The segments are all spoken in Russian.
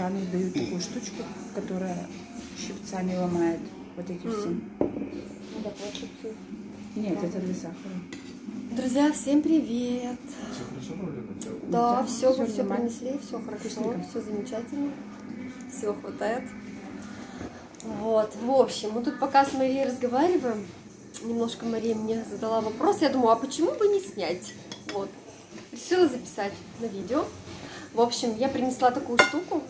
Они дают такую штучку, которая щипцами ломает вот эти все. Нет, это для сахара. Друзья, всем привет! Все хорошо все. Да, Да, все, все нормально. принесли, все хорошо, Вкусненько. все замечательно, всего хватает. Вот, в общем, мы тут пока с Марией разговариваем, немножко Мария мне задала вопрос, я думаю, а почему бы не снять? Вот, решила записать на видео. В общем, я принесла такую штуку.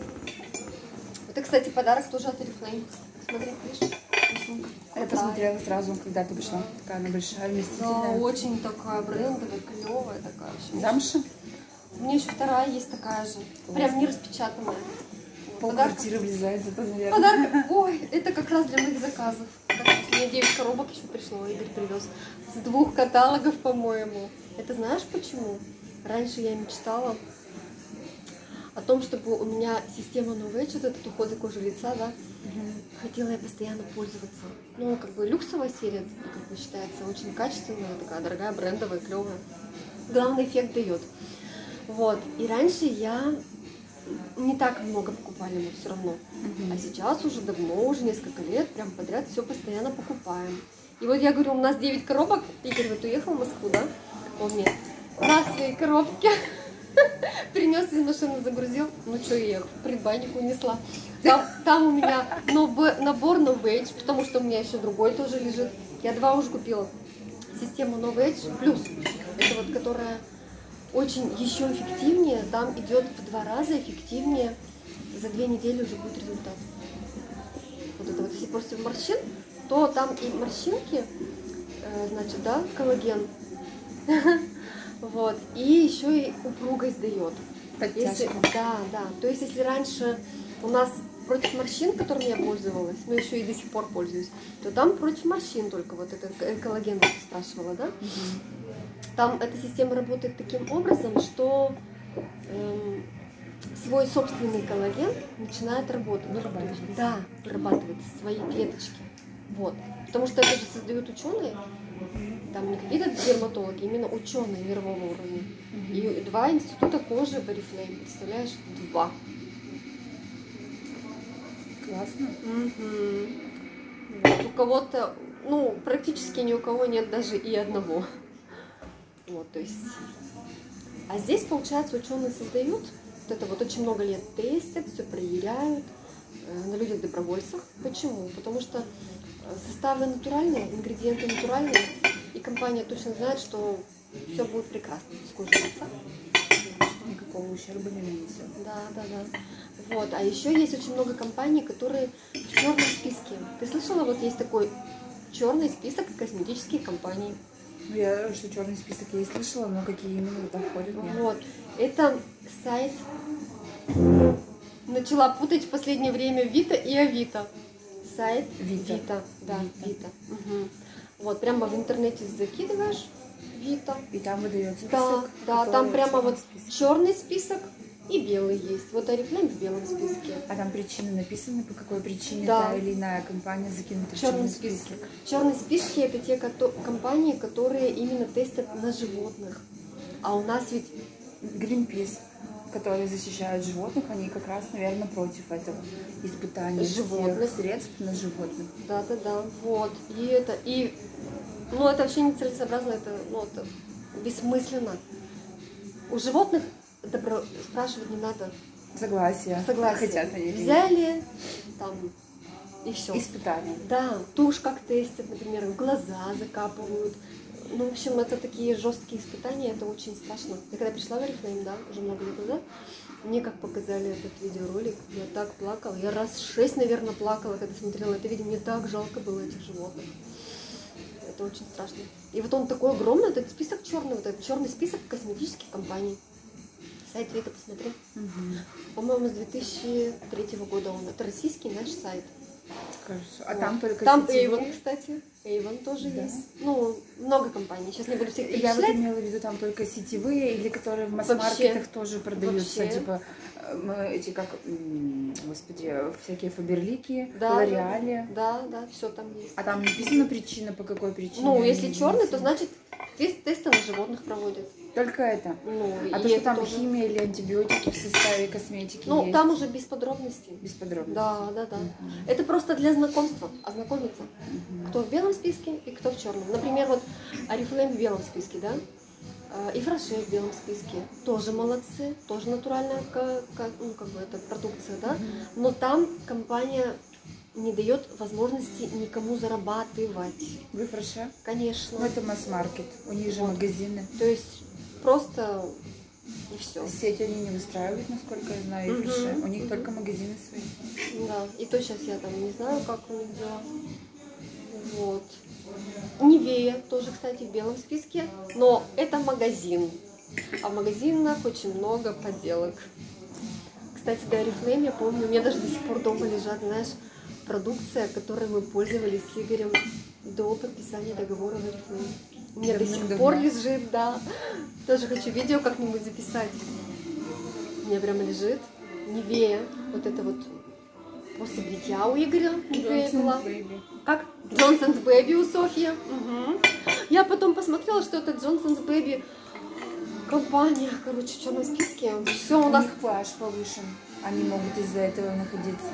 Это, кстати, подарок тоже от Oriflame. Смотри, видишь? Рисунок. Я посмотрела сразу, когда ты пришла. Такая она большая, Да, вместительная. очень такая брендовая, клевая такая. вообще. Замша? У меня еще вторая есть такая же. Прям не распечатанная. Пол Подарок. квартиры влезает зато, наверное. Подарок. Ой, это как раз для моих заказов. У меня 9 коробок еще пришло, Игорь привез. С двух каталогов, по-моему. Это знаешь почему? Раньше я мечтала о том, чтобы у меня система Novage, вот этот уход за кожей лица, да, хотела я постоянно пользоваться. Ну, как бы люксовая серия, как бы считается, очень качественная, такая дорогая, брендовая, клевая. Главный эффект дает. Вот. И раньше я не так много покупали мы все равно. А сейчас уже давно, уже несколько лет, прям подряд все постоянно покупаем. И вот я говорю, у нас 9 коробок. Игорь вот уехал в Москву, да? Он мне на свои коробки принес из машины, загрузил. Ну что, я предбанник унесла. Там, там у меня набор No Age, потому что у меня еще другой тоже лежит. Я два уже купила. Систему No Age плюс. Это вот которая очень еще эффективнее. Там идет в два раза эффективнее. За две недели уже будет результат. Вот это вот, если против морщин, то там и морщинки, э, значит, да, коллаген. Вот. И еще и упругость дает. Если, да, да. То есть, если раньше у нас против морщин, которыми я пользовалась, но еще и до сих пор пользуюсь, то там против морщин только вот этот э, коллаген, вот спрашивала, да? Там эта система работает таким образом, что эм, свой собственный коллаген начинает работать. Вырабатывается. Да, вырабатывает свои клеточки. Вот. Потому что это же создают ученые, там не какие-то дерматологи, именно ученые мирового уровня. И два института кожи в Oriflame, представляешь? Два. Классно. Вот. У кого-то, ну, практически ни у кого нет даже и одного. Вот, то есть. А здесь, получается, ученые создают, вот это вот очень много лет тестят, все проверяют э, на людях-добровольцах. Почему? Потому что э, составы натуральные, ингредиенты натуральные, и компания точно знает, что все будет прекрасно с кожей лица. Никакого ущерба не нанесет. Да, да, да. Вот. А еще есть очень много компаний, которые в черном списке. Ты слышала, вот есть такой черный список косметических компаний. Ну, я что черный список я и слышала, но какие именно туда входят, нет. Вот. Это сайт. Начала путать в последнее время Вита и Авито. Сайт Вита. Вита. Да, Вита. Вита. Мгм. Вот, прямо в интернете закидываешь Вита. И там выдает список. Да, да, там прямо черный вот список. черный список и белый есть. Вот Oriflame в белом списке. А там причины написаны, по какой причине Да. та или иная компания закинута в Черный черный список. список. Черные списки это те компании, которые именно тестят на животных. А у нас ведь Greenpeace, которые защищают животных, они как раз, наверное, против этого испытания всех Животных. средств на животных. да, да, да, вот. И это и ну это вообще нецелесообразно, это ну это бессмысленно. У животных добро спрашивать не надо. Согласие. Согласие. Хотят они. Взяли там и все. Испытания. Да, тушь как тестят, например, в глаза закапывают. Ну, в общем, это такие жесткие испытания, это очень страшно. Я когда пришла в Oriflame, да, уже много лет назад, мне как показали этот видеоролик, я так плакала. Я раз шесть, наверное, плакала, когда смотрела это видео. Мне так жалко было этих животных. Это очень страшно. И вот он такой огромный, этот список черный, вот этот черный список косметических компаний. Сайт Вита, посмотри. Мгм. По-моему, с 2003 года он. Это российский наш сайт. Кажется. А Вот. там только Там сетевые? Avon, кстати. Avon тоже Да. есть. Ну, много компаний. Сейчас не буду всех Я вот перечислять. имела в виду там только сетевые или которые в масс-маркетах тоже продаются, Вообще. типа мы эти как, господи, всякие Фаберлики, Да, Лореали. Да, да, все там есть. А там написана причина, по какой причине. Ну, если черный, то значит тест- тесты на животных проводят. Только это. Ну, А то, что там тоже- химия или антибиотики в составе косметики Ну, есть. там уже без подробностей. Без подробностей. Да, да, да. Мгм. Это просто для знакомства, ознакомиться. Мгм. Кто в белом списке и кто в черном. Например, вот Арифлейм в белом списке, да? А, И Фраше в белом списке. Тоже молодцы, тоже натуральная ка- ка- ну, как бы это продукция, да? Но там компания не дает возможности никому зарабатывать. Вы фреше? Конечно. Ну, это масс-маркет. У них же Вот. магазины. То есть просто и все. Сеть они не выстраивают, насколько я знаю, и Мгм, фреше. У них мгм. только магазины свои. Да, и то сейчас я там не знаю, как у них дела. Вот. Невея тоже, кстати, в белом списке, но это магазин. А в магазинах очень много подделок. Кстати, до Oriflame, я помню, у меня даже до сих пор дома лежат, знаешь, продукция, которой мы пользовались с Игорем до подписания договора в Oriflame. У меня до сих пор лежит, да. Тоже хочу видео как-нибудь записать. У меня прямо лежит Nivea. Вот это вот после бритья у Игоря Nivea была. Как? Johnson's Baby у Софьи. Мгм. Я потом посмотрела, что это Johnson's Baby компания, короче, в черном списке. Все у У нас них pH повышен. Они могут из-за этого находиться.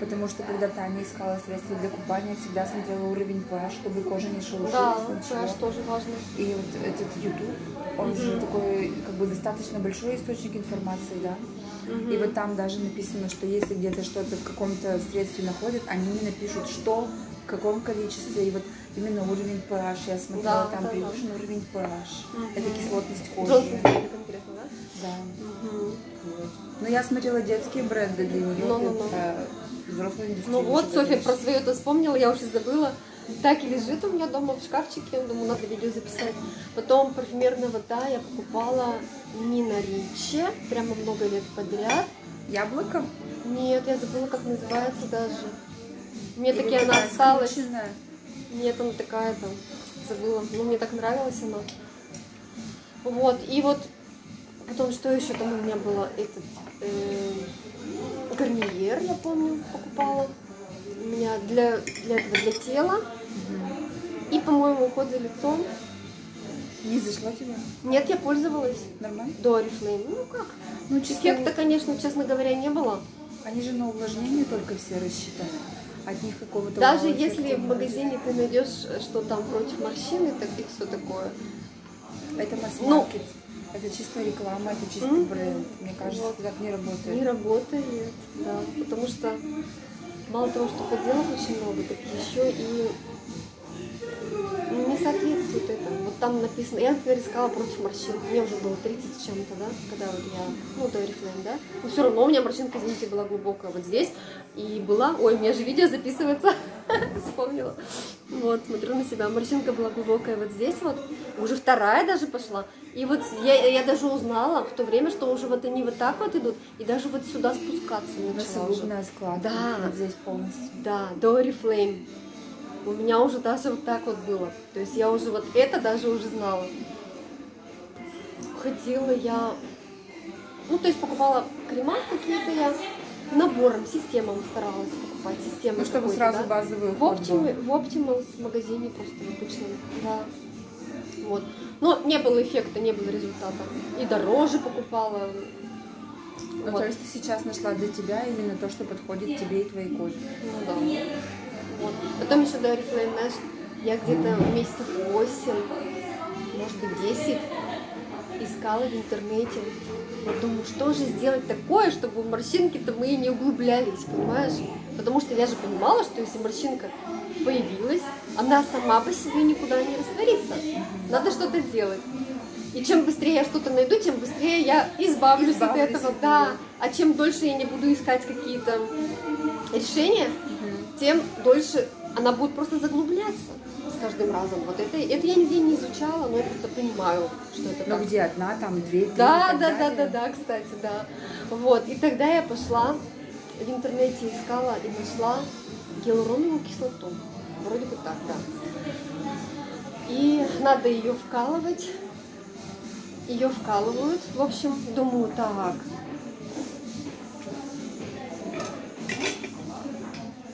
Потому что когда Таня искала средства для купания, всегда смотрела уровень pH, чтобы кожа не шелушилась. Да, ничего. pH тоже важно. И вот этот YouTube, он же Мгм. такой, как бы достаточно большой источник информации, да. И вот там даже написано, что если где-то что-то в каком-то средстве находят, они не напишут, что, в каком количестве, и вот именно уровень pH. Я смотрела, Да, там да, да. превышен уровень pH. Мгм. Это кислотность кожи. Джонсонс Бэби конкретно, да? Да. Мгм. Вот. Но я смотрела детские бренды для нее, Ну-ну-ну. про индустрию. Ну вот, Софья про свое это вспомнила, я уже забыла. Так и лежит у меня дома в шкафчике, думаю, надо видео записать. Потом парфюмерная вода я покупала не на Риче, прямо много лет подряд. Яблоко? Нет, я забыла, как называется даже. Мне Или таки она осталась. скрученная? Нет, она такая там, забыла. Ну, мне так нравилась она. Вот, и вот потом что еще там у меня было? Этот э, гарниер, я помню, покупала. У меня для, для этого, для тела. Мгм. И, по-моему, уход за лицом. Не зашло тебе? Нет, я пользовалась Нормально? до Oriflame. Ну как? Ну, Эффекта, конечно, честно говоря, не было. Они же на увлажнение только все рассчитаны. От них какого-то Даже если в не магазине ты найдешь, что там против морщин и так и все такое. Это масс-маркет. Это чисто реклама, это чисто Мгм. бренд. Мне кажется, Вот. так не работает. Не работает, да. Потому что мало того, что подделок очень много, так еще и не соответствует это. Вот там написано, я, например, искала против морщин. Мне уже было 30 с чем-то, да, когда вот я, ну, до Oriflame, да. Но все равно у меня морщинка, извините, была глубокая вот здесь. И была, ой, у меня же видео записывается, вспомнила. Вот, смотрю на себя, морщинка была глубокая вот здесь вот. Уже вторая даже пошла. И вот я, я даже узнала в то время, что уже вот они вот так вот идут, и даже вот сюда спускаться начала уже. Складка. Да. Вот здесь полностью. Да, до Oriflame. У меня уже даже вот так вот было. То есть я уже вот это даже уже знала. Ходила я... Ну, то есть покупала крема какие-то я. Набором, системам старалась покупать. Системы Ну, чтобы сразу да. базовый В. Optimal, в Optimal магазине просто в обычном. Да. Вот. Но не было эффекта, не было результата. И дороже покупала. Ну, Вот. то есть ты сейчас нашла для тебя именно то, что подходит тебе и твоей коже. Ну да. Вот. Потом еще до Oriflame, знаешь, я где-то месяцев 8, может быть 10 искала в интернете. Вот думаю, что же сделать такое, чтобы морщинки-то мы не углублялись, понимаешь? Потому что я же понимала, что если морщинка появилась, она сама по себе никуда не растворится. Надо что-то делать. И чем быстрее я что-то найду, тем быстрее я избавлюсь, Избавлюсь от этого. Да. неё. А чем дольше я не буду искать какие-то решения, тем дольше она будет просто заглубляться с каждым разом. Вот это, это я нигде не изучала, но я просто понимаю, что это Ну так. где одна, там две, три. Да, да, да, да, да, кстати, да. Вот. И тогда я пошла в интернете искала и нашла гиалуроновую кислоту. Вроде бы так, да. И надо ее вкалывать. Ее вкалывают. В общем, думаю, так.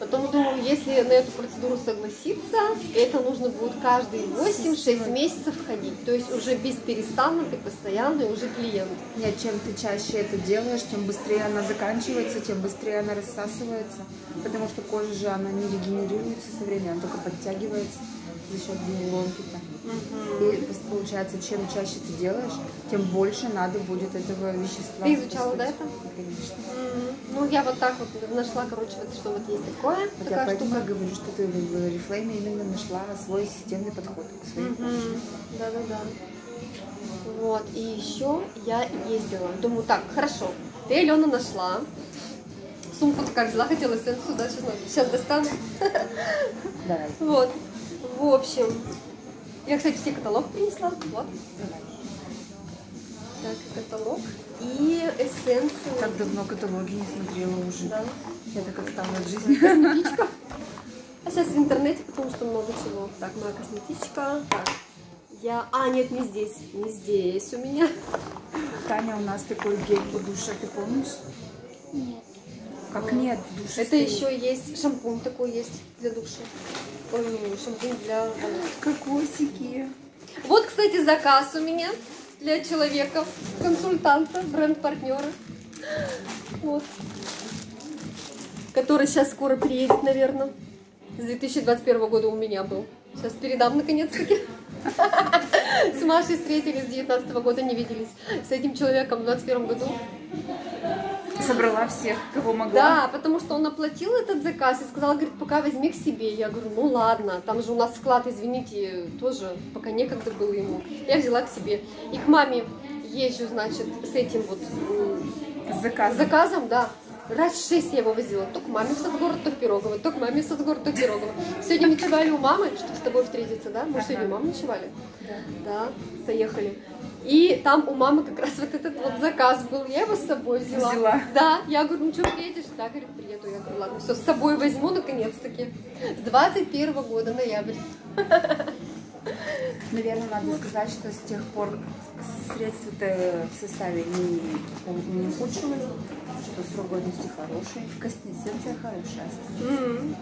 Потом думаю, если на эту процедуру согласиться, это нужно будет каждые 8-6 месяцев ходить. То есть уже без перестанка ты постоянный уже клиент. Нет, чем ты чаще это делаешь, тем быстрее она заканчивается, тем быстрее она рассасывается. Потому что кожа же, она не регенерируется со временем, она только подтягивается за счет гиалуронки-то. И получается, чем чаще ты делаешь, тем больше надо будет этого вещества. Ты изучала, да, это? Конечно. Мгм. Ну, я вот так вот нашла, короче, вот что вот есть такое, Вот я поэтому штука. говорю, что ты в Oriflame именно нашла свой системный подход к своей коже. Мгм. Да-да-да. Вот, и еще я ездила. Думаю, так, хорошо, ты, Алена, нашла. Сумку такая взяла, хотела эссенцию, да, сейчас, сейчас достану. Давай. Вот, в общем, я, кстати, тебе каталог принесла, вот. Так, каталог и эссенцию. Так давно каталоги не смотрела уже. Да. Я так отстала от жизни. Косметичка. А сейчас в интернете, потому что много чего. Так, моя косметичка. Так, я... А, нет, не здесь. Не здесь у меня. Таня, у нас такой гель по душе, ты помнишь? Как нет, душе Это еще есть шампунь такой есть для души. Ой, шампунь для волос. Кокосики. Вот, кстати, заказ у меня для человека, консультанта, бренд-партнера. Вот. Который сейчас скоро приедет, наверное. С 2021 года у меня был. Сейчас передам наконец-таки. С Машей встретились с 19 года, не виделись. С этим человеком в 21 году. Собрала всех, кого могла. Да, потому что он оплатил этот заказ и сказал, говорит, пока возьми к себе. Я говорю, ну ладно, там же у нас склад, извините, тоже пока некогда было ему. Я взяла к себе. И к маме езжу, значит, с этим вот С заказом. заказом, да. Раз в шесть я его возила. То к маме в Соцгород, то в Пирогово, то к маме в Соцгород, то в Пирогово. Сегодня ночевали у мамы, чтобы с тобой встретиться, да? Мы сегодня у мамы ночевали. Да, поехали. И там у мамы как раз вот этот вот заказ был. Я его с собой взяла. Взяла. Да, я говорю, ну что, приедешь? Да, говорит, приеду. Я говорю, ладно, все, с собой возьму наконец-таки. С 21 года, ноябрь. Наверное, надо сказать, что с тех пор средства-то в составе не, не ухудшилось, что срок годности хороший, консистенция хорошая. М.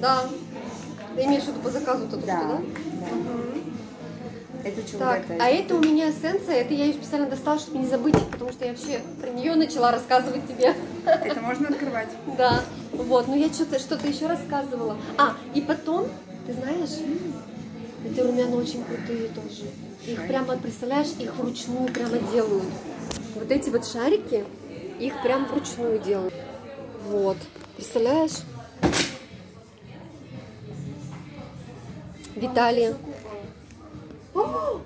Да. Ты имеешь в виду по заказу-то, то, Да, что, да? да. Это что, Так, а это у меня эссенция, это я ее специально достала, чтобы не забыть, потому что я вообще про нее начала рассказывать тебе. это можно открывать. Да, вот, ну я что-то что-то еще рассказывала. А, и потом, ты знаешь, эти румяна очень крутые тоже. Их прямо, представляешь, их вручную прямо делают. Вот эти вот шарики, их прям вручную делают. Вот, представляешь? Виталия. О,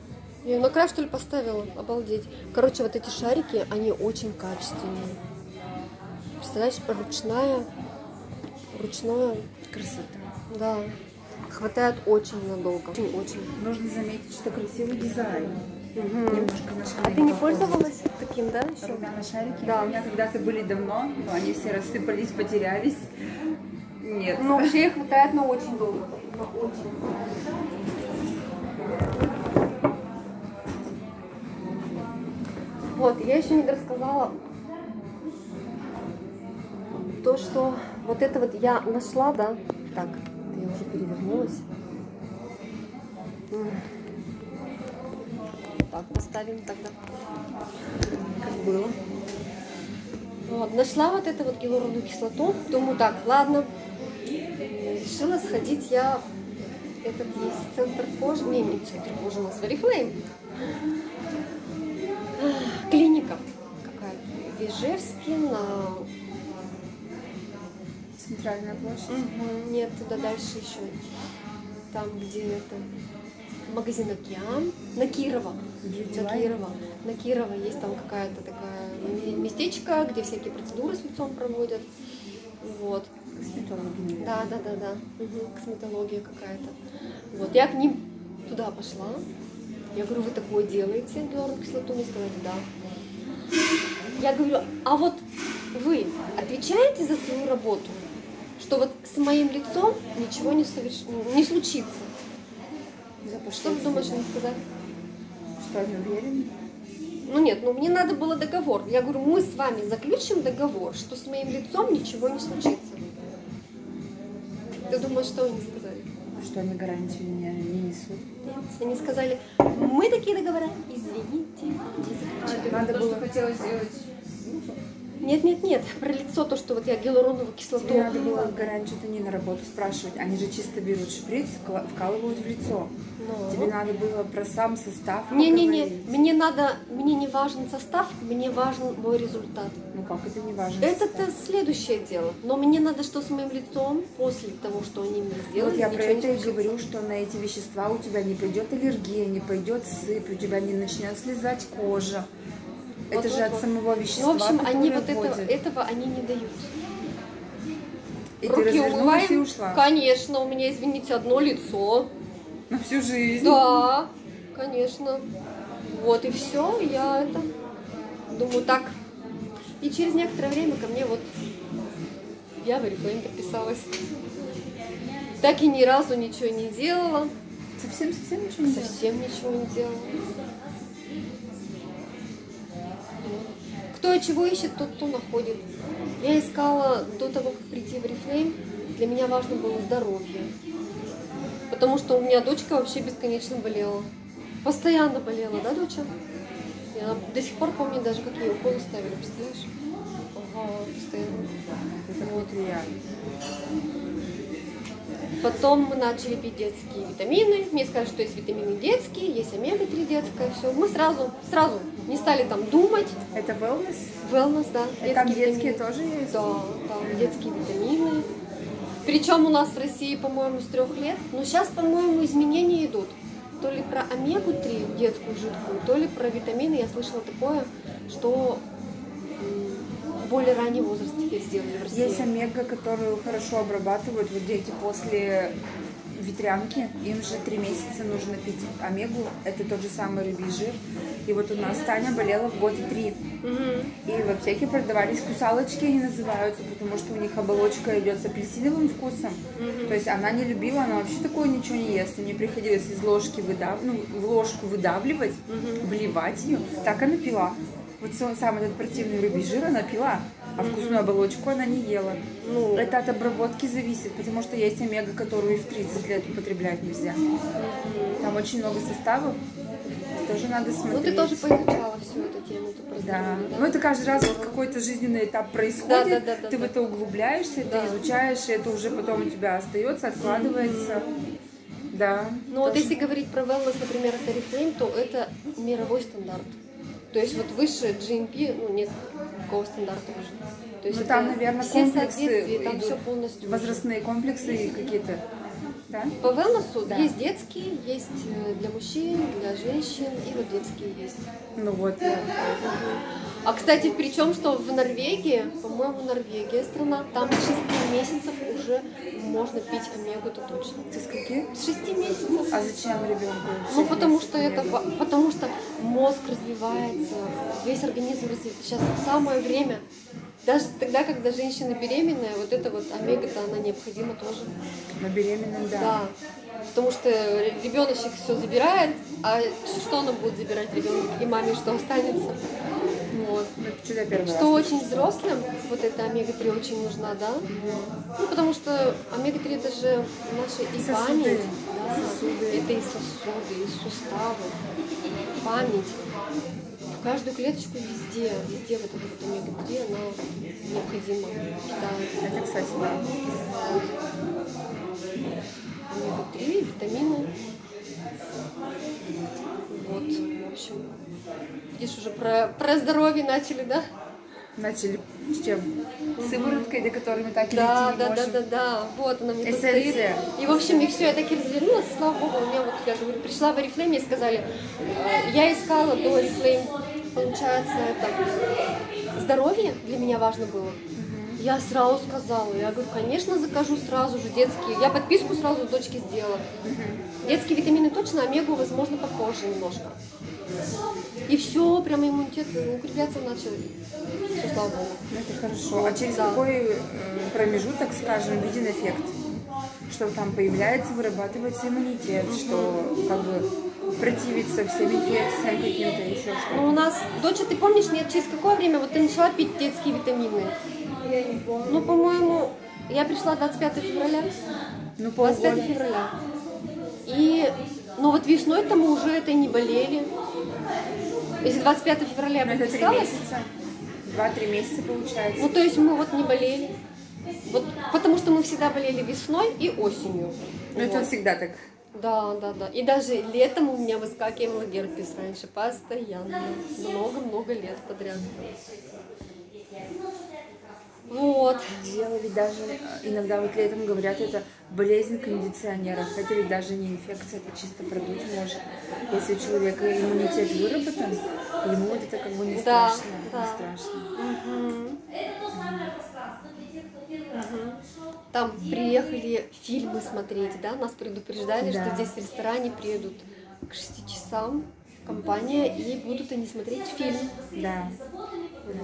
Я на край, что ли, поставила? Обалдеть. Короче, вот эти шарики, они очень качественные. Представляешь, ручная, ручное, Красота. да, хватает очень надолго. Очень, очень. Нужно заметить, что красивый дизайн. Мгм. Немножко на А ты не пользовалась таким, да, еще? Румяна шарики Да. у меня когда-то были давно, но они все рассыпались, потерялись. Нет. Ну, вообще их хватает, но очень долго. Но Очень. Вот, я еще не рассказала то, что вот это вот я нашла, да. Так, я уже перевернулась. Так, поставим тогда. как было. Вот, нашла вот эту вот гиалуроновую кислоту. Думаю, так, ладно. Решила сходить я этот есть центр кожи. Не, не центр кожи, у нас Oriflame. Клиника какая-то. В Ижевске на... Центральная площадь. Мгм, Нет, туда дальше еще. Там, где это... Магазин Океан. На Кирова. На. Кирова. На Кирова есть там какая-то такая ме- местечко, где всякие процедуры с лицом проводят. Вот. Косметологи, наверное. Да, да, да, да. Мгм, Косметология какая-то. Вот. Я к ним туда пошла. Я говорю, вы такое делаете, гиалуроновую кислоту? Мне сказали, да. Я говорю, а вот вы отвечаете за свою работу? Что вот с моим лицом ничего не, соверш... не случится. За Что вы думаешь, они сказали? Что они уверены? Ну нет, ну мне надо было договор. Я говорю, мы с вами заключим договор, что с моим лицом ничего не случится. Ты думаешь, что они сказали? Что они гарантию не, не несут. Нет, они сказали, мы такие договора, извините, А, заключаем». ты Надо было- хотела сделать. Нет, нет, нет, про лицо то, что вот я гиалуроновую кислоту. Тебе надо было гарантию-то не на работу спрашивать. Они же чисто берут шприц, вкалывают в лицо. Ну. Тебе надо было про сам состав Не-не-не, поговорить. мне надо, мне не важен состав, мне важен мой результат. Ну как это не важно? Это-то следующее дело. Но мне надо что с моим лицом после того, что они мне сделали. Вот я про не это и говорю, что на эти вещества у тебя не пойдет аллергия, не пойдет сыпь, у тебя не начнет слезать кожа. Вот, это же вот, от вот. самого вещества, в общем, они вот этого, вводят. этого они не дают. И ты Руки и умываем. ушла. Конечно, у меня, извините, одно лицо. На всю жизнь. Да, конечно. Вот и все, я это думаю так. И через некоторое время ко мне вот я в Oriflame подписалась. Так и ни разу ничего не делала, Совсем-совсем ничего не делала? совсем ничего не делала. Кто чего ищет, тот то находит. Я искала до того, как прийти в Oriflame, для меня важно было здоровье. Потому что у меня дочка вообще бесконечно болела. Постоянно болела, да, доча? Я до сих пор помню даже, как ей уколы ставили, представляешь? Ага, постоянно. Это вот реально. Потом мы начали пить детские витамины. Мне сказали, что есть витамины детские, есть омега-3 детская, все. Мы сразу, сразу не стали там думать. Это wellness? Wellness, да. И там детские детские витамины. тоже есть? Да, там детские витамины. Причем у нас в России, по-моему, с трех лет. Но сейчас, по-моему, изменения идут. То ли про омегу-3 детскую жидкую, то ли про витамины. Я слышала такое, что более ранний возраст теперь сделали в России. Есть омега, которую хорошо обрабатывают. Вот дети после ветрянки, им же три месяца нужно пить омегу. Это тот же самый рыбий жир. И вот у нас Таня болела в годе три. И в аптеке продавались кусалочки, они называются, потому что у них оболочка идет с апельсиновым вкусом. То есть она не любила, она вообще такое ничего не ест. Мне приходилось из ложки выдав... ну, в ложку выдавливать, вливать ее. Так она пила. Вот сам этот противный рыбий жир она пила, а вкусную оболочку она не ела. Ну. Это от обработки зависит, потому что есть омега, которую и в 30 лет употреблять нельзя. Там очень много составов, тоже надо смотреть. Ну, ты тоже поизучала всю эту тему, про Да. здоровье, Ну это каждый раз вот какой-то жизненный этап происходит, Да, да, да, да, ты в да. это углубляешься, Да. ты изучаешь, и это уже потом у тебя остается, откладывается. Да. Ну вот если говорить про wellness, например, от Oriflame, то это мировой стандарт. То есть вот выше GMP, ну нет такого стандарта уже. То есть Ну там, наверное, все комплексы там идут, все полностью. возрастные комплексы какие-то. Да? По wellness Да. есть детские, есть э, для мужчин, для женщин, и вот детские есть. Ну вот. я- А кстати, причем, что в Норвегии, по-моему, Норвегия страна, там с 6 месяцев уже можно пить омегу-то точно. Ты с каких? С 6 месяцев. А зачем ребенку? Ну, потому что это, потому что мозг развивается, весь организм развивается. Сейчас самое время. Даже тогда, когда женщина беременная, вот эта вот омега-то, она необходима тоже. На беременным, да. Да. Потому что ребеночек все забирает, а что она будет забирать ребенок и маме что останется? Вот. Ну, раз Что слышу. очень взрослым, вот эта омега-3 очень нужна, да? Ну, потому что омега-3 это же наша и Сосуды, память, да, сосуды. это и сосуды, и суставы, память. Каждую клеточку везде, везде вот эта вот омега-3, она необходима, питает. Это, кстати, да. Омега-3, витамины. Вот, в общем. Видишь, уже про, про здоровье начали, да? Начали с чем? Сывороткой, до которой мы так и Да, да, да, можем. да, да. Вот она мне Эссенция. И в общем, и все, я так и развернулась. Слава богу, у меня вот, я говорю, пришла в Oriflame, мне сказали, э, я искала до Oriflame, получается, это здоровье для меня важно было. Я сразу сказала, я говорю, конечно, закажу сразу же детские. Я подписку сразу дочке сделала. Детские витамины точно, омегу, возможно, попозже немножко. И все, прямо иммунитет укрепляться начал. Все, слава богу. Ну, Это хорошо. А через Да. какой э, промежуток, скажем, виден эффект? Что там появляется, вырабатывается иммунитет, что как бы противиться всем инфекциям каким-то, еще Ну, что-то. у нас, доча, ты помнишь, нет, через какое время вот ты начала пить детские витамины? Я не помню. Ну, по-моему, Я пришла 25 февраля. Ну, 25 полгода. февраля. И, ну вот весной-то мы уже это не болели. Если 25 февраля я Ну, это подписалась, месяца. Два-три месяца получается. ну то есть мы вот не болели. Вот, потому что мы всегда болели весной и осенью. Ну, это Вот. всегда так. Да, да, да. И даже летом у меня выскакивал герпес раньше постоянно. Много-много лет подряд. Вот. Ведь даже иногда вот летом говорят, это болезнь кондиционеров. Это ведь даже не инфекция, это чисто продуть может. Если у человека иммунитет выработан, ему вот это как бы не Да, страшно. да. Не страшно. Мгм. Мгм. Там приехали фильмы смотреть, да? Нас предупреждали, Да. что здесь в ресторане приедут к 6 часам компания и будут они смотреть фильм. Да.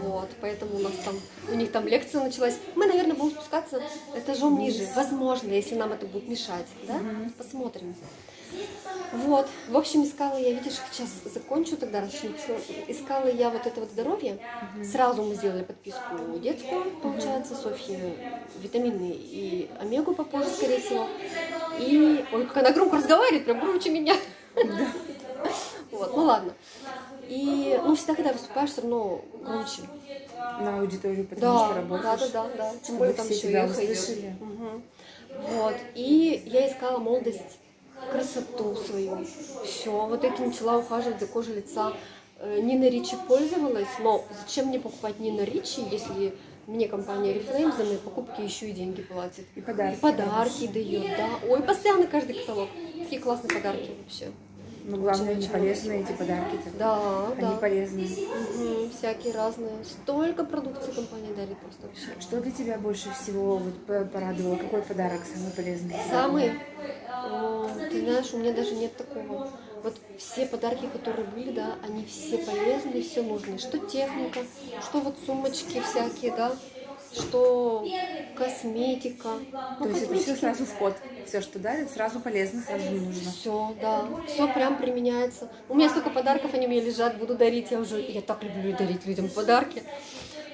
Вот, поэтому у нас там, у них там лекция началась. Мы, наверное, будем спускаться этажом ниже. Возможно, если нам это будет мешать, да? Посмотрим. Вот, в общем, искала я, видишь, сейчас закончу тогда, начну. Искала я вот это вот здоровье. Сразу мы сделали подписку детскую, получается, Софье витамины и омегу попозже, скорее всего. И, ой, как она громко разговаривает, прям громче меня. Вот, ну ладно. И, ну, всегда, когда выступаешь, все равно громче. На аудиторию, потому Да, что да, работаешь. да, да, да. Тем чтобы более там еще эхо идет. Вот. И я искала молодость, красоту свою. Все. Вот этим начала ухаживать за кожей лица. Э, Нина Ричи пользовалась, но зачем мне покупать Нина Ричи, если мне компания Reflame за мои покупки еще и деньги платит. И подарки. И подарки дает, да. Ой, постоянно каждый каталог. Какие классные подарки вообще. Ну, главное, они полезные, эти подарки-то. Да, Они да. полезные. Мгм, всякие разные. Столько продукции компания дарит просто вообще. Что для тебя больше всего вот по- порадовало? Какой подарок самый полезный? Самый, о, ты знаешь, у меня даже нет такого. Вот все подарки, которые были, да, они все полезные, все нужные. Что техника, что вот сумочки всякие, да, что косметика. То есть это все сразу в ход. Все, что дарят, сразу полезно, сразу нужно. Все, да, все прям применяется. У меня столько подарков, они у меня лежат, буду дарить. Я уже, я так люблю дарить людям подарки.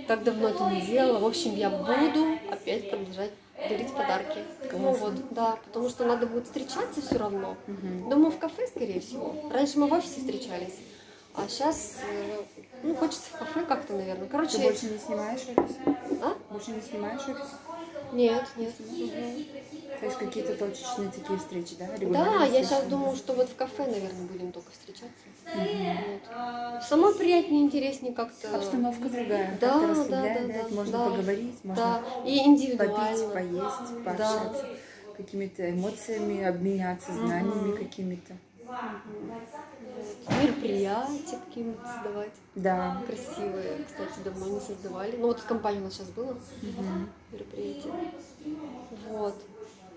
Так давно это не делала. В общем, я буду опять продолжать дарить подарки. Ну вот, да, потому что надо будет встречаться все равно. Думаю, в кафе, скорее всего. Раньше мы в офисе встречались, а сейчас, ну, хочется в кафе как-то, наверное. Ты Короче, больше не снимаешь офис? а? Больше не снимаешь офис? Нет, нет. Мгм. То есть какие-то точечные такие встречи, да? Да, Регулярные я встречи? сейчас думаю, что вот в кафе, наверное, будем только встречаться. Вот. Самой приятнее, интереснее как-то. Обстановка другая. Да, да, да, да, можно да. поговорить, можно Да, и попить, индивидуально. поесть, пообщаться, какими-то эмоциями обменяться, знаниями какими-то. Мероприятия какие-нибудь создавать. Да. Красивые, кстати, давно не создавали. Ну вот в компании у нас сейчас было Мгм. мероприятие. Вот.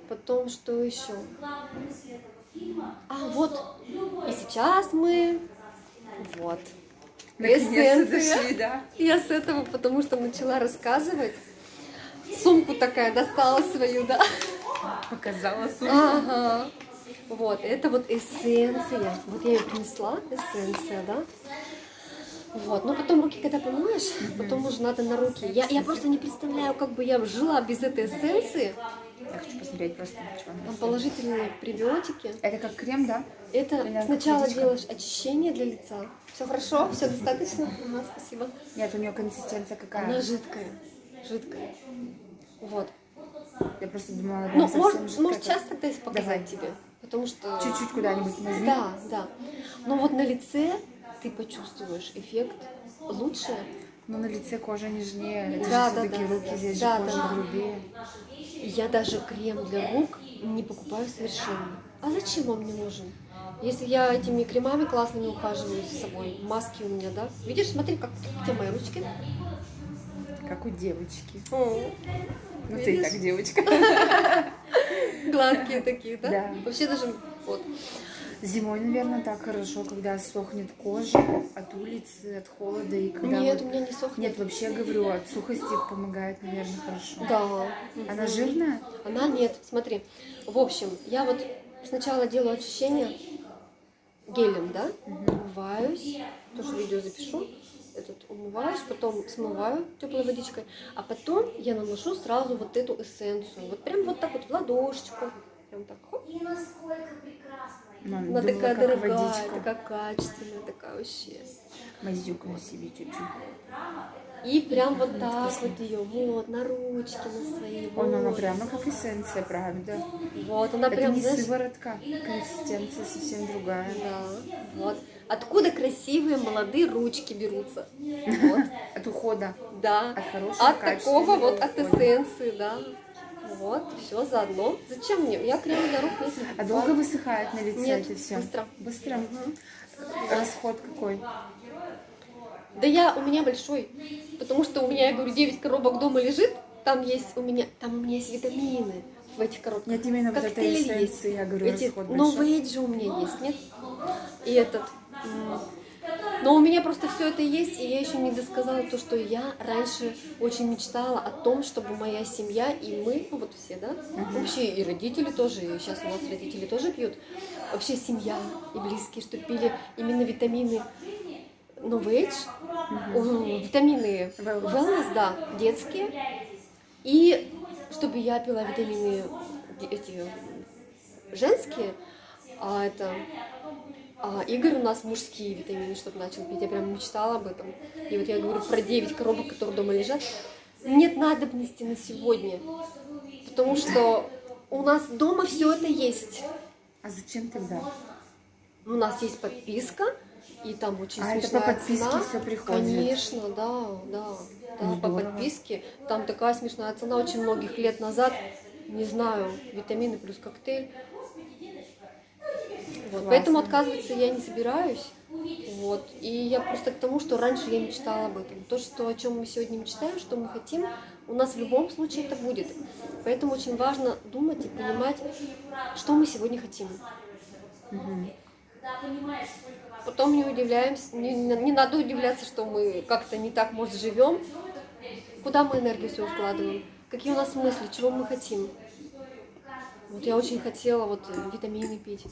Потом что еще? А, вот. И сейчас мы... Вот. Наконец-то дошли, да. Я с этого, потому что начала рассказывать. Сумку такая достала свою, да. Показала сумку. Ага. Вот, это вот эссенция. Вот я ее принесла, эссенция, да. Вот, но потом руки, когда помоешь, потом уже надо на руки. Я, я просто не представляю, как бы я жила без этой эссенции. Я хочу посмотреть просто, Там положительные пребиотики. Это как крем, да? Это Или сначала делаешь очищение для лица. Все хорошо, все достаточно. Ага, спасибо. Нет, у нее консистенция какая. Она жидкая, жидкая. Вот. Я просто думала, Ну, может, может сейчас тогда показать Давай. тебе. Потому что... Чуть-чуть куда-нибудь возьми. Да, да. Но вот на лице ты почувствуешь эффект лучше. Но на лице кожа нежнее. Это Да, же да, да. руки, здесь Да, же кожа да, грубее. Я даже крем для рук не покупаю совершенно. А зачем он мне нужен? Если я этими кремами классными ухаживаю за собой, маски у меня, да? Видишь, смотри, как где мои ручки. Как у девочки. О, Ну ты и Видишь? так девочка. Гладкие такие, да? Да. Вообще даже вот. Зимой, наверное, так хорошо, когда сохнет кожа от улицы, от холода. И когда Нет, вот- у меня не сохнет. Нет, вообще говорю, от сухости помогает, наверное, хорошо. Да. Она жирная? Она нет, смотри. В общем, я вот сначала делаю очищение гелем, да? Умываюсь, тоже видео запишу. Этот умываюсь, потом смываю теплой водичкой, а потом я наношу сразу вот эту эссенцию. Вот прям вот так вот в ладошечку. Прям так хоп. Мам, Она думала, такая как дорогая, водичка. такая качественная, такая вообще. Мазюкала себе чуть-чуть. И прям вот так вот ее, вот, на ручки, на свои. Он, она вот. прямо как эссенция, правда. Вот, она Это прям, не знаешь, сыворотка, консистенция совсем другая. да, вот. Откуда красивые молодые ручки берутся? Вот, От ухода, да. от хорошего От такого вот, от ухода. эссенции, да. Вот, все заодно. Зачем мне? Я крем для рук не А покупаю. долго высыхает на лице Нет, это все? быстро. Быстро? Расход какой? Да я, у меня большой, потому что у меня, я говорю, 9 коробок дома лежит, там есть у меня, там у меня есть витамины в этих коробках. Нет, именно вот этой Коктейли есть. эссенции, я говорю, Эти расход новые большой. эйджи у меня есть, нет? И этот. Но у меня просто все это есть, и я еще не досказала то, что я раньше очень мечтала о том, чтобы моя семья и мы, ну вот все, да, вообще и родители тоже, и сейчас у нас родители тоже пьют, вообще семья и близкие, что пили именно витамины Новый Age, о, витамины Wellness. Да, детские, и чтобы я пила витамины эти женские, а это а Игорь у нас мужские витамины, чтобы начал пить. Я прям мечтала об этом. И вот я говорю про 9 коробок, которые дома лежат. Нет надобности на сегодня. Потому что у нас дома все это есть. А зачем тогда? У нас есть подписка, и там очень А, это смешная по подписке цена. всё приходит? Конечно, да, да. Да, по Здорово. подписке. Там такая смешная цена очень многих лет назад. Не знаю, витамины плюс коктейль. Вот, поэтому отказываться я не собираюсь. Вот. И я просто к тому, что раньше я мечтала об этом. То, что, о чем мы сегодня мечтаем, что мы хотим, у нас в любом случае это будет. Поэтому очень важно думать и понимать, что мы сегодня хотим. Потом не удивляемся, не, не надо удивляться, что мы как-то не так, может, живем. Куда мы энергию свою вкладываем? Какие у нас мысли, чего мы хотим? Вот я очень хотела вот э, витамины пить.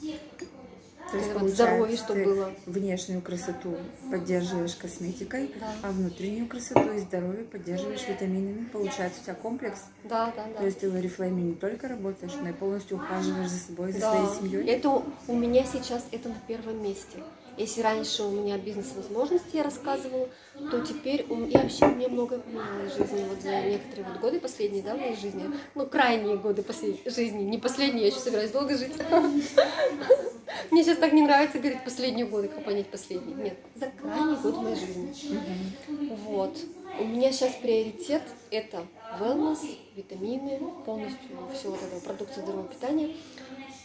То есть, Это вот здоровье, чтоб ты было. внешнюю красоту поддерживаешь косметикой, Да. а внутреннюю красоту и здоровье поддерживаешь витаминами. Получается у тебя комплекс. Да, да, да. То есть ты в Oriflame не только работаешь, но и полностью ухаживаешь за собой, за Да. своей семьей. Это у меня сейчас это на первом месте. Если раньше у меня бизнес-возможности я рассказывала, то теперь у меня, вообще меня много в жизни вот за некоторые вот годы последние, да, в моей жизни. Ну, крайние годы послед- жизни, не последние, я еще собираюсь долго жить. Мне сейчас так не нравится говорить последние годы, как понять последние. Нет, за крайний год моей жизни. Вот. У меня сейчас приоритет это wellness, витамины, полностью все вот это продукция здорового питания,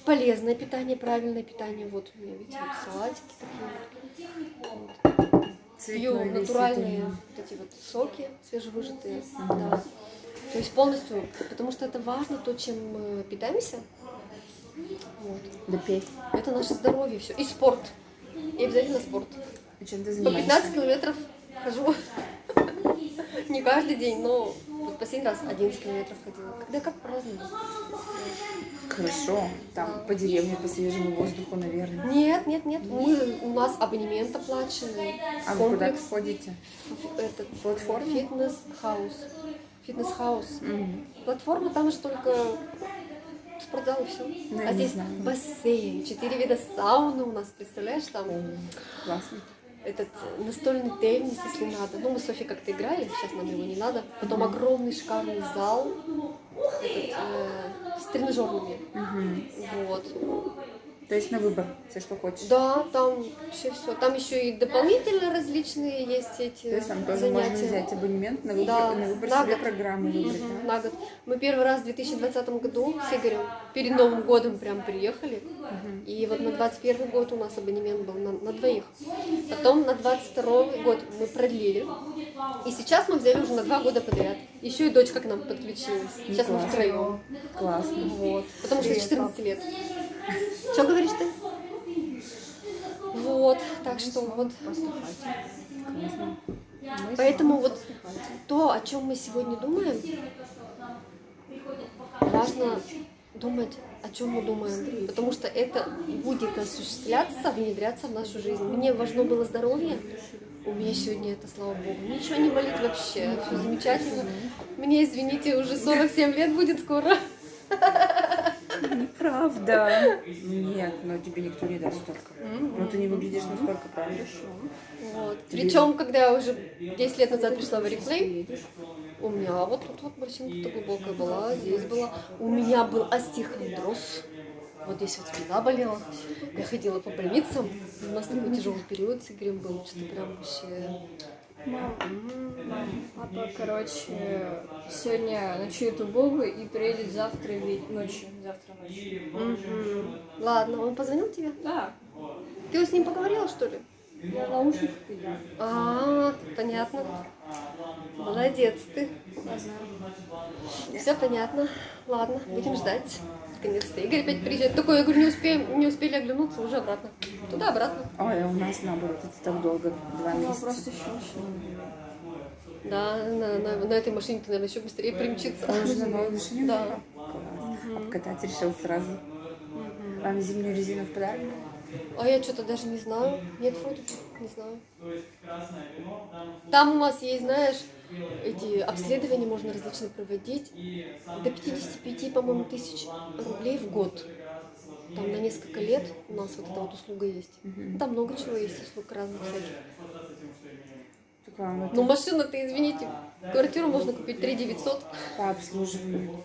полезное питание, правильное питание. Вот у меня, видите, вот салатики такие вот. Пью натуральные вот эти вот соки свежевыжатые. Да. То есть полностью, потому что это важно, то, чем мы питаемся. Вот. Да пей. Это наше здоровье, все. И спорт. И обязательно спорт. А чем ты По занимаешься? 15 километров хожу. Не каждый день, но вот последний раз 11 километров ходила. Когда как по-разному. Хорошо. Там по деревне, по свежему воздуху, наверное. Нет, нет, нет. Мы, у нас абонемент оплаченный. А вы куда ходите? Этот, Платформа? Fitness House. Fitness House. Мгм. Платформа там же только спортзал и все. Ну, а здесь знаю. бассейн, четыре вида сауны у нас, представляешь, там О, Классно. этот настольный теннис, если надо. Ну, мы с Софьей как-то играли, сейчас нам его не надо. Потом огромный шикарный зал этот, э, с тренажерными. Мгм. Вот. То есть на выбор, все, что хочешь. Да, там вообще все. Там еще и дополнительно различные есть эти То есть там тоже занятия. можно взять абонемент на выбор, Да, на выбор на себе год. программы выбрать. Мгм, да? на год. Мы первый раз в 2020 году с Игорем перед Новым годом прям приехали. И вот на 21 год у нас абонемент был на, на двоих. Потом на 22 год мы продлили. И сейчас мы взяли уже на два года подряд. Еще и дочка к нам подключилась. Сейчас мы классно. втроем. Классно. Вот. Потому что Привет, 14 лет. Что говоришь ты? Вот, так что вот. Поэтому вот то, о чем мы сегодня думаем, важно думать, о чем мы думаем, потому что это будет осуществляться, внедряться в нашу жизнь. Мне важно было здоровье, У меня сегодня это, слава богу, ничего не болит вообще, все замечательно. Мне, извините, уже 47 лет будет скоро. Неправда. Нет, но тебе никто не даст столько. Но ты не выглядишь настолько правда. Вот. Причем, когда я уже 10 лет назад пришла в Oriflame, у меня вот тут вот морщинка глубокая была, здесь была. У меня был остеохондроз. Вот здесь вот спина болела. Я ходила по больницам. У нас такой тяжелый период с Игорем был, что прям вообще... Мам, мам, папа, короче, сегодня ночует у Бога и приедет завтра ведь ночью. Завтра ночью. Ладно, он позвонил тебе? Да, Ты с ним поговорила, что ли? Я в наушниках иду. А, понятно. Молодец ты. Все понятно. Ладно, будем ждать. Наконец-то Игорь опять приезжает. Такой, я говорю, не успеем, не успели оглянуться, уже обратно. Туда-обратно. Ой, а у нас наоборот, это так долго, два Ну, месяца. просто щелчно. Да, на, на, на этой машине ты, наверное, еще быстрее примчится. Он уже на новой машине Да. Класс. Обкатать решил сразу. Вам зимнюю резину в подарок? А я что-то даже не знаю. Нет, вроде не знаю. Там у нас есть, знаешь, эти обследования можно различные проводить. До 55, по-моему, тысяч рублей в год. Там на несколько лет у нас вот эта вот услуга есть. Ну, Там много чего есть, услуг разных всяких. Это Ну, машина-то, извините, квартиру можно купить 3 900. по обслуживанию.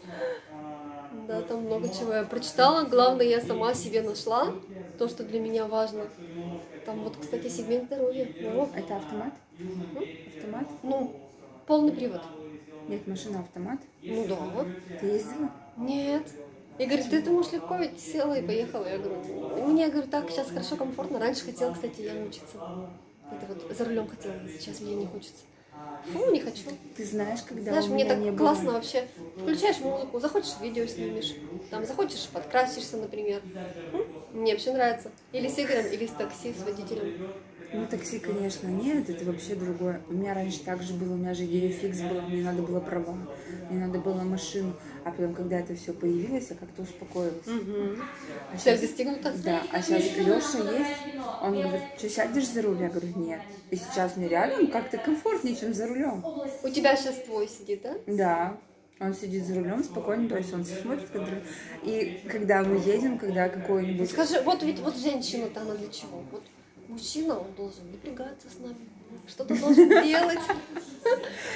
Да, там много чего я прочитала. Главное, я сама себе нашла то, что для меня важно. Там вот, кстати, сегмент здоровья. О, Это автомат? Автомат? ну, полный привод. Нет, машина автомат. Ну да. Ты ездила? Нет. Я говорю, ты, ты можешь легко ведь села и поехала. Я говорю, мне, я говорю, так, сейчас хорошо, комфортно. Раньше хотела, кстати, я научиться. Это вот за рулем хотела, сейчас мне не хочется. Фу, не хочу. Ты знаешь, когда Знаешь, мне так не было... классно вообще. Включаешь музыку, захочешь видео снимешь, там захочешь подкрасишься, например. М? Мне вообще нравится. Или с Игорем, или с такси, с водителем. Ну, такси, конечно, нет, это вообще другое. У меня раньше так же было, у меня же идея фикс была, мне надо было права, мне надо было машину. А потом, когда это все появилось, я как-то успокоилась. А Цель щас- достигнута. Да, а сейчас Леша есть, он говорит, что сядешь за руль? Я говорю, нет. И сейчас мне реально как-то комфортнее, чем за рулем. У тебя сейчас твой сидит, да? Да, он сидит за рулем спокойно, то есть он смотрит, контролирует. И когда мы едем, когда какой-нибудь... Скажи, вот ведь вот женщина-то она для чего? Вот мужчина, он должен напрягаться с нами, что-то должен делать.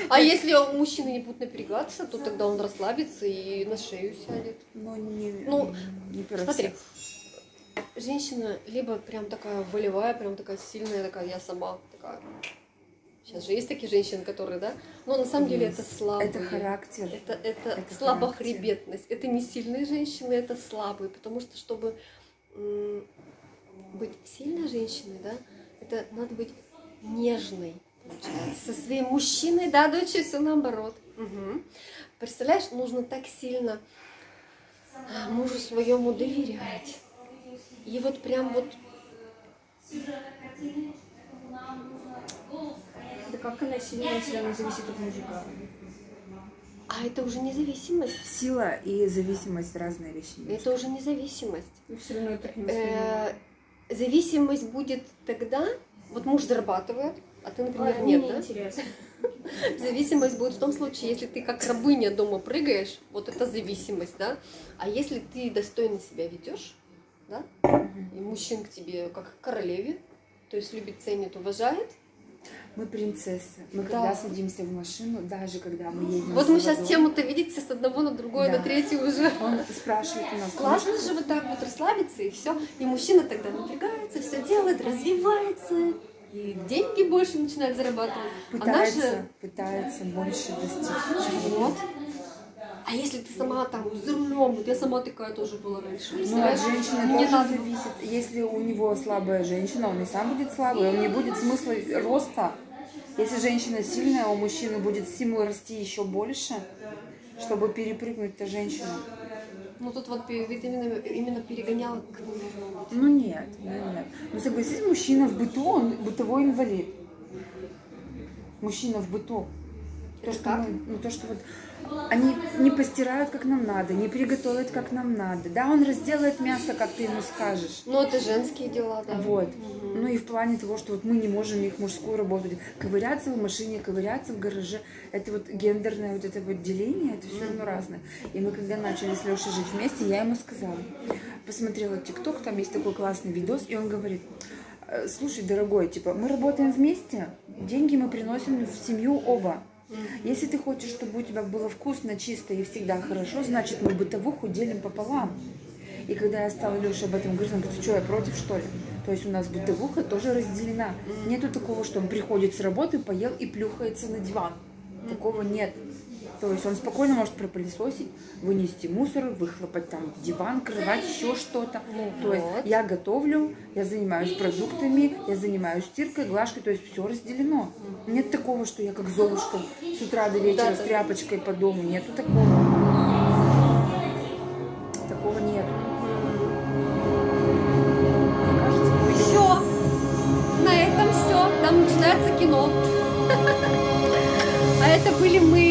А если у мужчины не будет напрягаться, то тогда он расслабится и на шею сядет. Ну, не, Ну, не Смотри, женщина либо прям такая волевая, прям такая сильная, такая я сама такая. Сейчас же есть такие женщины, которые, да? Но на самом деле это слабые. Это характер. Это, это, Это слабохребетность. Это не сильные женщины, это слабые. Потому что, чтобы быть сильной женщиной, да, это надо быть нежной, получается. Со своим мужчиной, да, дочь, все наоборот. Мгм. Представляешь, нужно так сильно а, мужу своему доверять. И вот прям вот как она сильная, если она зависит от мужика? А это уже независимость. Сила и зависимость разные вещи. Это уже независимость. И все равно так не. Э, зависимость будет тогда, вот муж зарабатывает, а ты, например, А, мне нет, да? интересно. Зависимость будет в том случае, если ты как рабыня дома прыгаешь, вот это зависимость, да? А если ты достойно себя ведешь, да? И мужчин к тебе как к королеве, то есть любит, ценит, уважает. Мы принцессы. Мы Да. когда садимся в машину, даже когда мы едем Вот мы сейчас тему-то видите с одного на другое, Да. на третье уже. Он спрашивает у нас. Классно же вот так вот расслабиться и все. И мужчина тогда напрягается, все делает, развивается. И деньги больше начинает зарабатывать. Она Пытается, же пытается больше достичь. Вот. А если ты сама там за рулем, вот я сама такая тоже была раньше. Ну, от женщины Мне тоже надо- зависит. Если у него слабая женщина, он и сам будет слабый, он не будет смысла роста. Если женщина сильная, у мужчины будет стимул расти еще больше, чтобы перепрыгнуть эту женщину. Ну тут вот ведь именно, именно перегоняла к. Ну нет, ну нет. Ну согласись, мужчина в быту, он бытовой инвалид. Мужчина в быту. То, что как? мы, ну, то, что вот они не постирают, как нам надо, не приготовят, как нам надо. Да, он разделает мясо, как ты ему скажешь. Ну, это женские дела, да. Вот. Мгм. Ну и в плане того, что вот мы не можем их мужскую работу делать. ковыряться в машине, ковыряться в гараже. Это вот гендерное вот это вот деление, это все равно разное. И мы когда начали с Лешей жить вместе, я ему сказала, посмотрела ТикТок, там есть такой классный видос, и он говорит, «Э, слушай, дорогой, типа, мы работаем вместе, деньги мы приносим в семью оба. Если ты хочешь, чтобы у тебя было вкусно, чисто и всегда хорошо, значит мы бытовуху делим пополам. И когда я стала Леше об этом говорить, он говорит, что, я против, что ли? То есть у нас бытовуха тоже разделена. Нету такого, что он приходит с работы, поел и плюхается на диван. Такого нет. То есть он спокойно может пропылесосить, вынести мусор, выхлопать там диван, кровать, еще что-то. Ну То есть вот. я готовлю, я занимаюсь продуктами, я занимаюсь стиркой, глажкой, то есть все разделено. Нет такого, что я как Золушка с утра до вечера Да, с тряпочкой по дому. Нету такого. Такого нет. Мне кажется, Все. На этом все. Там начинается кино. А это были мы.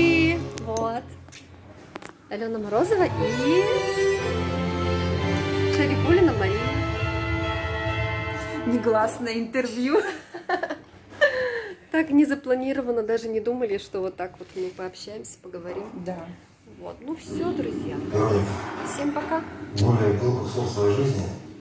Алена Морозова и Шарифулина Мария. негласное интервью. Так не запланировано, даже не думали, что вот так вот мы пообщаемся, поговорим. Да. Вот. Ну все, друзья. Всем пока. более в своей жизни